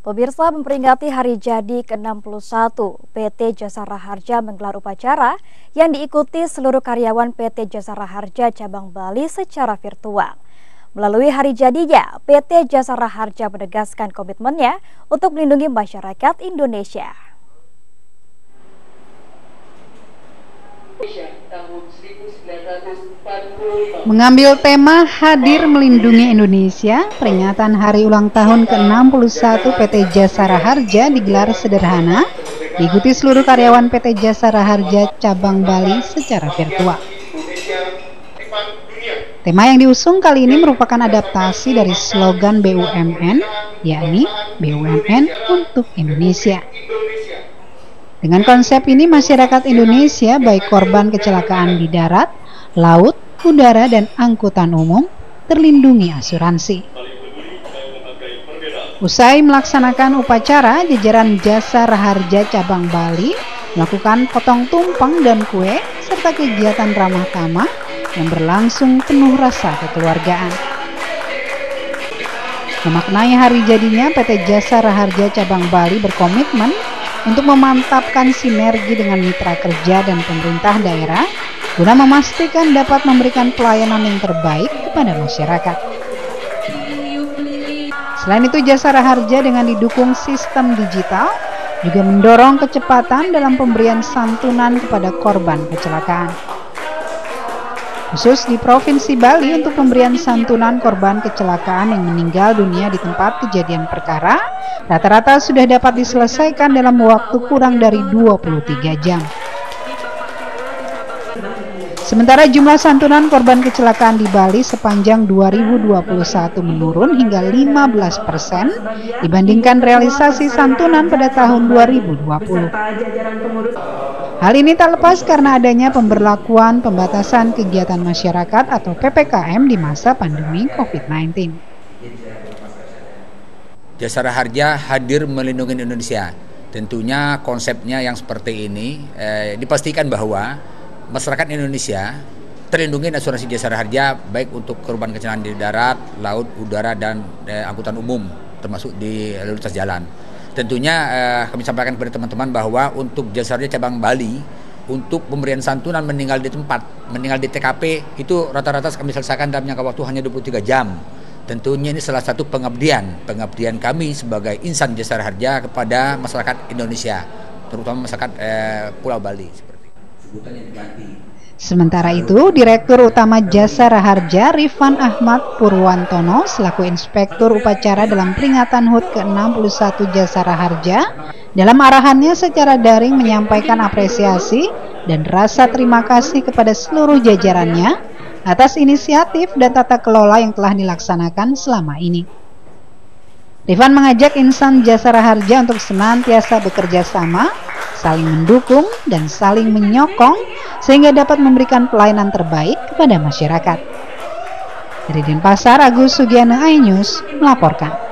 Pemirsa memperingati hari jadi ke-61, PT Jasara Harja menggelar upacara yang diikuti seluruh karyawan PT Jasara Harja cabang Bali secara virtual. Melalui hari jadinya, PT Jasara Harja menegaskan komitmennya untuk melindungi masyarakat Indonesia. Mengambil tema Hadir Melindungi Indonesia, peringatan hari ulang tahun ke-61 PT Jasara Harja digelar sederhana, diikuti seluruh karyawan PT Jasara Harja cabang Bali secara virtual. Tema yang diusung kali ini merupakan adaptasi dari slogan BUMN, yakni BUMN untuk Indonesia. Dengan konsep ini, masyarakat Indonesia, baik korban kecelakaan di darat, laut, udara, dan angkutan umum, terlindungi asuransi. Usai melaksanakan upacara, jajaran jasa Raharja Cabang Bali melakukan potong tumpeng dan kue serta kegiatan ramah tamah yang berlangsung penuh rasa kekeluargaan. Memaknai hari jadinya, PT Jasa Raharja Cabang Bali berkomitmen untuk memantapkan sinergi dengan mitra kerja dan pemerintah daerah guna memastikan dapat memberikan pelayanan yang terbaik kepada masyarakat. Selain itu jasa raharja dengan didukung sistem digital juga mendorong kecepatan dalam pemberian santunan kepada korban kecelakaan. Khusus di Provinsi Bali untuk pemberian santunan korban kecelakaan yang meninggal dunia di tempat kejadian perkara, rata-rata sudah dapat diselesaikan dalam waktu kurang dari 23 jam. Sementara jumlah santunan korban kecelakaan di Bali sepanjang 2021 menurun hingga 15 persen dibandingkan realisasi santunan pada tahun 2020. Hal ini tak lepas karena adanya pemberlakuan pembatasan kegiatan masyarakat atau PPKM di masa pandemi COVID-19. Jasara Harja hadir melindungi Indonesia. Tentunya konsepnya yang seperti ini eh, dipastikan bahwa masyarakat Indonesia terlindungi asuransi jasa harja baik untuk korban kecelakaan di darat, laut, udara dan eh, angkutan umum termasuk di lalu lintas jalan. Tentunya eh, kami sampaikan kepada teman-teman bahwa untuk jasa harja cabang Bali untuk pemberian santunan meninggal di tempat, meninggal di TKP itu rata-rata kami selesaikan dalam jangka waktu hanya 23 jam. Tentunya ini salah satu pengabdian, pengabdian kami sebagai insan jasa harja kepada masyarakat Indonesia, terutama masyarakat eh, Pulau Bali Sementara itu, Direktur Utama Jasa Raharja Rifan Ahmad Purwantono selaku Inspektur Upacara dalam peringatan HUT ke-61 Jasa Raharja dalam arahannya secara daring menyampaikan apresiasi dan rasa terima kasih kepada seluruh jajarannya atas inisiatif dan tata kelola yang telah dilaksanakan selama ini. Rifan mengajak insan jasa raharja untuk senantiasa bekerja sama saling mendukung dan saling menyokong sehingga dapat memberikan pelayanan terbaik kepada masyarakat. Dari Denpasar, Agus Sugiana Ainews melaporkan.